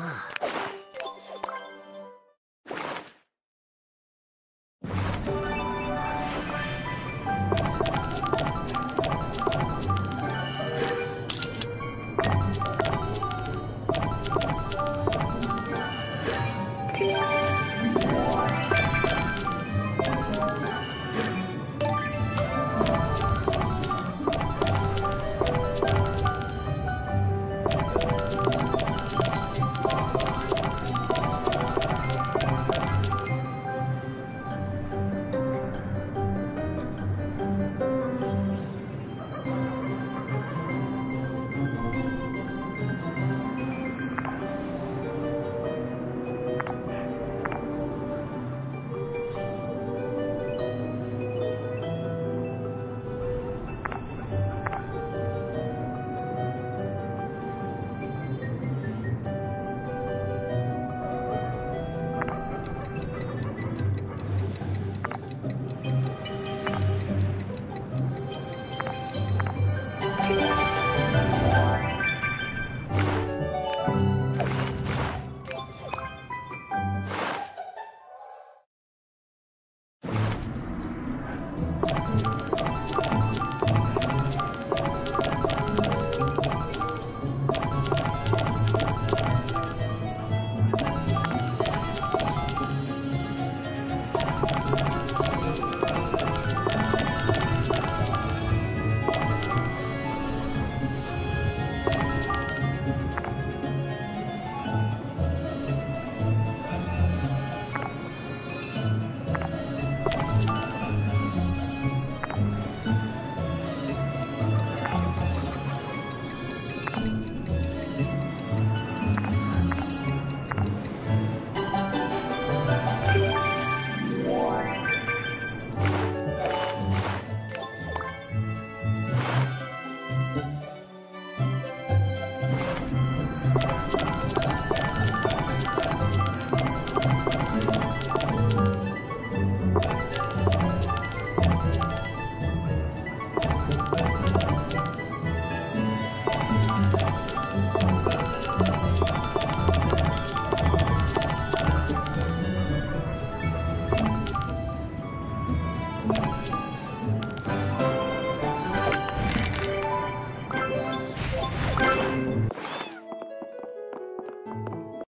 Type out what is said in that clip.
ああ